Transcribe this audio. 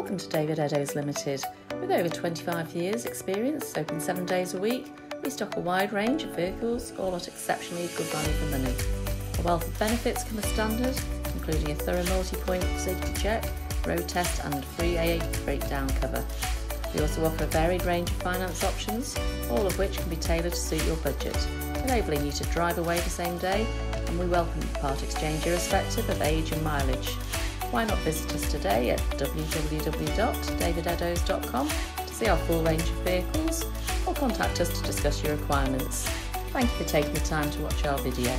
Welcome to David Eddowes Limited. With over 25 years' experience, open seven days a week, we stock a wide range of vehicles, all at exceptionally good value for money. A wealth of benefits come as standard, including a thorough multi-point safety check, road test and free AA breakdown cover. We also offer a varied range of finance options, all of which can be tailored to suit your budget, enabling you to drive away the same day, and we welcome part exchange irrespective of age and mileage. Why not visit us today at www.davideddowes.com to see our full range of vehicles or contact us to discuss your requirements. Thank you for taking the time to watch our video.